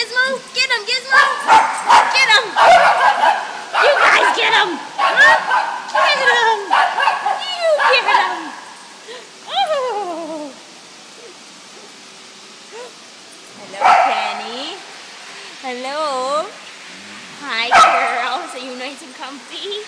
Gizmo? Get him, Gizmo! Get him! You guys get him! Get him! You get him! Oh! Hello, Penny. Hello. Hi, girl. Are you nice and comfy?